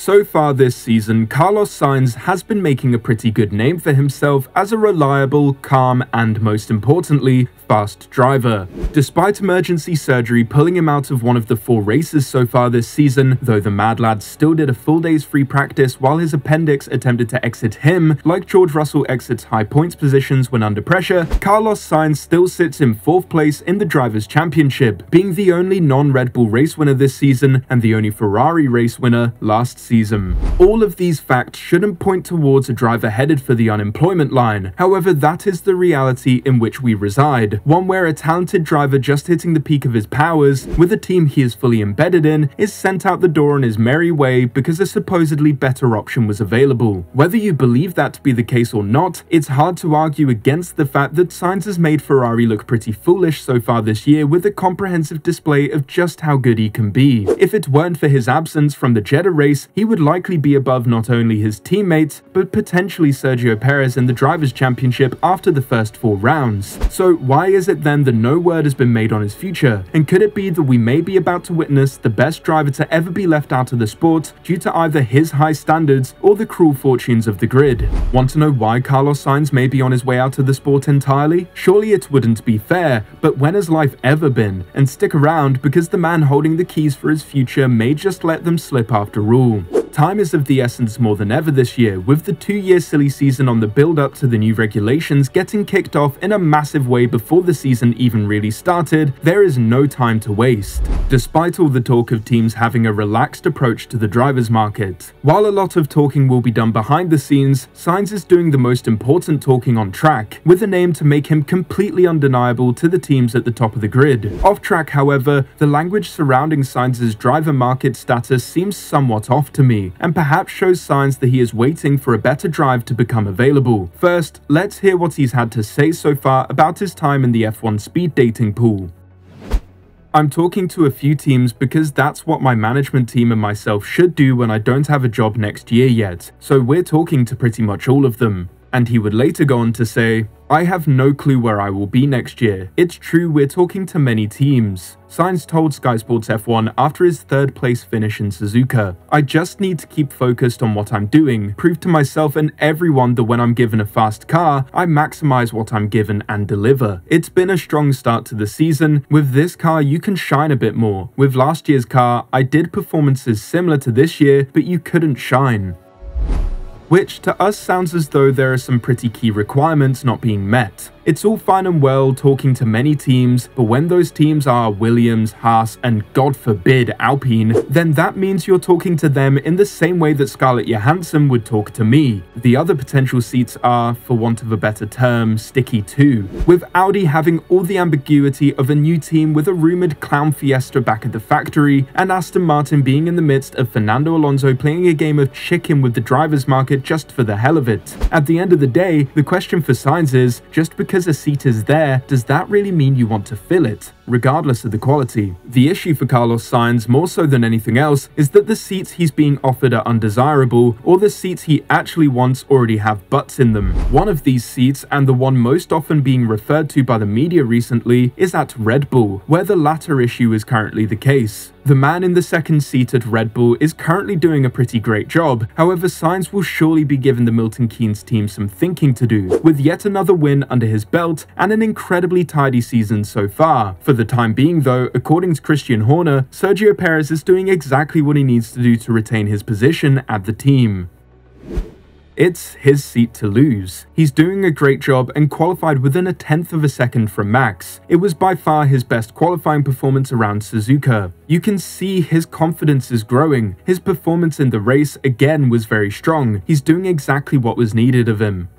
So far this season, Carlos Sainz has been making a pretty good name for himself as a reliable, calm, and most importantly, fast driver. Despite emergency surgery pulling him out of one of the four races so far this season, though the Mad Lad still did a full day's free practice while his appendix attempted to exit him, like George Russell exits high points positions when under pressure, Carlos Sainz still sits in fourth place in the Drivers' Championship, being the only non-Red Bull race winner this season and the only Ferrari race winner last season. All of these facts shouldn't point towards a driver headed for the unemployment line, however that is the reality in which we reside one where a talented driver just hitting the peak of his powers, with a team he is fully embedded in, is sent out the door on his merry way because a supposedly better option was available. Whether you believe that to be the case or not, it's hard to argue against the fact that Sainz has made Ferrari look pretty foolish so far this year with a comprehensive display of just how good he can be. If it weren't for his absence from the Jeddah race, he would likely be above not only his teammates, but potentially Sergio Perez in the Drivers' Championship after the first four rounds. So why is it then that no word has been made on his future? And could it be that we may be about to witness the best driver to ever be left out of the sport due to either his high standards or the cruel fortunes of the grid? Want to know why Carlos Sainz may be on his way out of the sport entirely? Surely it wouldn't be fair, but when has life ever been? And stick around because the man holding the keys for his future may just let them slip after all. Time is of the essence more than ever this year, with the two-year silly season on the build-up to the new regulations getting kicked off in a massive way before the season even really started, there is no time to waste. Despite all the talk of teams having a relaxed approach to the driver's market, while a lot of talking will be done behind the scenes, Sainz is doing the most important talking on track, with an aim to make him completely undeniable to the teams at the top of the grid. Off track, however, the language surrounding Sainz's driver market status seems somewhat off to me and perhaps shows signs that he is waiting for a better drive to become available. First, let's hear what he's had to say so far about his time in the F1 speed dating pool. I'm talking to a few teams because that's what my management team and myself should do when I don't have a job next year yet, so we're talking to pretty much all of them. And he would later go on to say, I have no clue where I will be next year. It's true we're talking to many teams. Sainz told Sky Sports F1 after his third place finish in Suzuka, I just need to keep focused on what I'm doing, prove to myself and everyone that when I'm given a fast car, I maximize what I'm given and deliver. It's been a strong start to the season. With this car, you can shine a bit more. With last year's car, I did performances similar to this year, but you couldn't shine which to us sounds as though there are some pretty key requirements not being met. It's all fine and well talking to many teams, but when those teams are Williams, Haas, and God forbid Alpine, then that means you're talking to them in the same way that Scarlett Johansson would talk to me. The other potential seats are, for want of a better term, sticky too, with Audi having all the ambiguity of a new team with a rumoured clown fiesta back at the factory, and Aston Martin being in the midst of Fernando Alonso playing a game of chicken with the driver's market just for the hell of it. At the end of the day, the question for Sainz is, just because because a seat is there, does that really mean you want to fill it? regardless of the quality. The issue for Carlos Sainz, more so than anything else, is that the seats he's being offered are undesirable, or the seats he actually wants already have butts in them. One of these seats, and the one most often being referred to by the media recently, is at Red Bull, where the latter issue is currently the case. The man in the second seat at Red Bull is currently doing a pretty great job, however Sainz will surely be giving the Milton Keynes team some thinking to do, with yet another win under his belt and an incredibly tidy season so far. For the time being though, according to Christian Horner, Sergio Perez is doing exactly what he needs to do to retain his position at the team. It's his seat to lose. He's doing a great job and qualified within a tenth of a second from Max. It was by far his best qualifying performance around Suzuka. You can see his confidence is growing. His performance in the race again was very strong. He's doing exactly what was needed of him.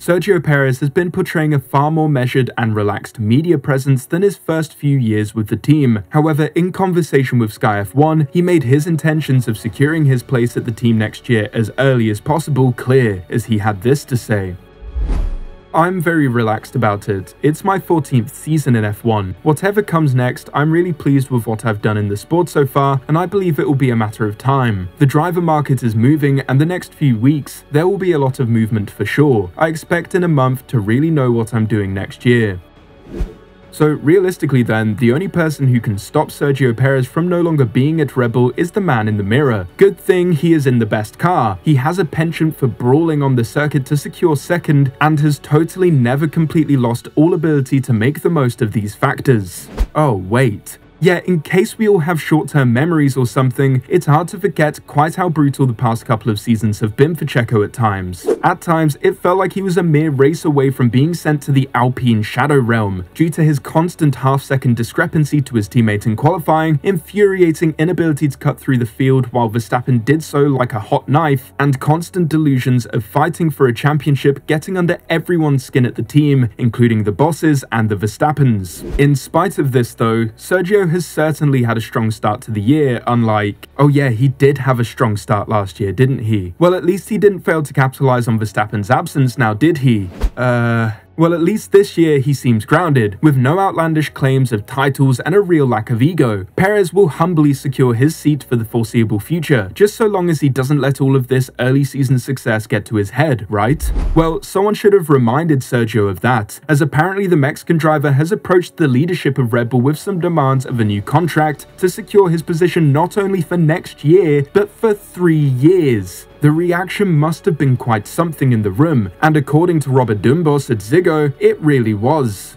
Sergio Perez has been portraying a far more measured and relaxed media presence than his first few years with the team. However, in conversation with Sky F1, he made his intentions of securing his place at the team next year as early as possible clear, as he had this to say. I'm very relaxed about it. It's my 14th season in F1. Whatever comes next, I'm really pleased with what I've done in the sport so far, and I believe it will be a matter of time. The driver market is moving, and the next few weeks, there will be a lot of movement for sure. I expect in a month to really know what I'm doing next year. So realistically then, the only person who can stop Sergio Perez from no longer being at Red Bull is the man in the mirror. Good thing he is in the best car. He has a penchant for brawling on the circuit to secure second and has totally never completely lost all ability to make the most of these factors. Oh wait, yeah, in case we all have short-term memories or something, it's hard to forget quite how brutal the past couple of seasons have been for Checo at times. At times, it felt like he was a mere race away from being sent to the Alpine Shadow Realm due to his constant half-second discrepancy to his teammate in qualifying, infuriating inability to cut through the field while Verstappen did so like a hot knife, and constant delusions of fighting for a championship getting under everyone's skin at the team, including the bosses and the Verstappens. In spite of this though, Sergio has certainly had a strong start to the year, unlike, oh yeah, he did have a strong start last year, didn't he? Well, at least he didn't fail to capitalise on Verstappen's absence now, did he? Uh... Well, at least this year he seems grounded, with no outlandish claims of titles and a real lack of ego. Perez will humbly secure his seat for the foreseeable future, just so long as he doesn't let all of this early season success get to his head, right? Well, someone should have reminded Sergio of that, as apparently the Mexican driver has approached the leadership of Red Bull with some demands of a new contract to secure his position not only for next year, but for three years. The reaction must have been quite something in the room, and according to Robert Doornbos at Ziggo, it really was.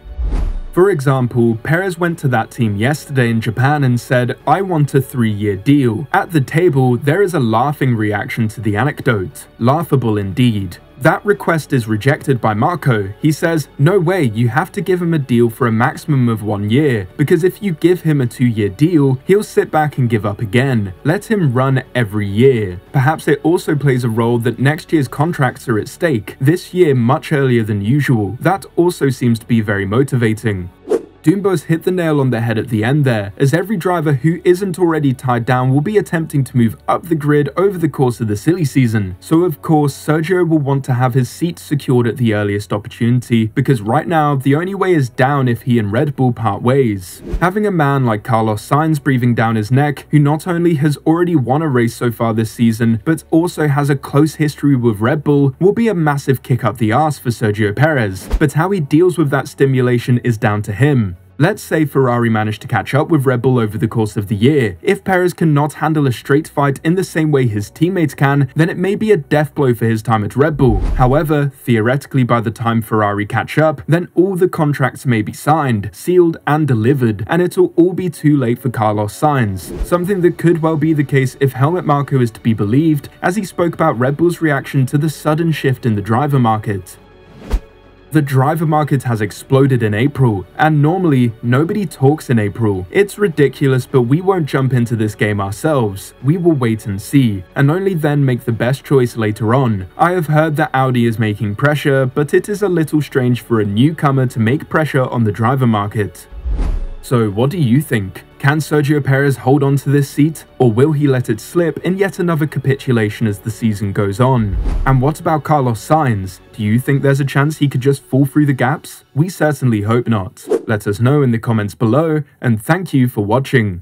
For example, Perez went to that team yesterday in Japan and said, I want a three-year deal. At the table, there is a laughing reaction to the anecdote. Laughable indeed. That request is rejected by Marko. He says, no way, you have to give him a deal for a maximum of one year, because if you give him a two year deal, he'll sit back and give up again. Let him run every year. Perhaps it also plays a role that next year's contracts are at stake, this year much earlier than usual. That also seems to be very motivating. Doornbos hit the nail on the head at the end there, as every driver who isn't already tied down will be attempting to move up the grid over the course of the silly season. So of course, Sergio will want to have his seat secured at the earliest opportunity, because right now, the only way is down if he and Red Bull part ways. Having a man like Carlos Sainz breathing down his neck, who not only has already won a race so far this season, but also has a close history with Red Bull, will be a massive kick up the arse for Sergio Perez. But how he deals with that stimulation is down to him. Let's say Ferrari managed to catch up with Red Bull over the course of the year. If Perez cannot handle a straight fight in the same way his teammates can, then it may be a death blow for his time at Red Bull. However, theoretically by the time Ferrari catch up, then all the contracts may be signed, sealed and delivered, and it'll all be too late for Carlos Sainz. Something that could well be the case if Helmut Marko is to be believed, as he spoke about Red Bull's reaction to the sudden shift in the driver market. The driver market has exploded in April, and normally, nobody talks in April. It's ridiculous, but we won't jump into this game ourselves. We will wait and see, and only then make the best choice later on. I have heard that Audi is making pressure, but it is a little strange for a newcomer to make pressure on the driver market. So what do you think? Can Sergio Perez hold on to this seat, or will he let it slip in yet another capitulation as the season goes on? And what about Carlos Sainz? Do you think there's a chance he could just fall through the gaps? We certainly hope not. Let us know in the comments below, and thank you for watching.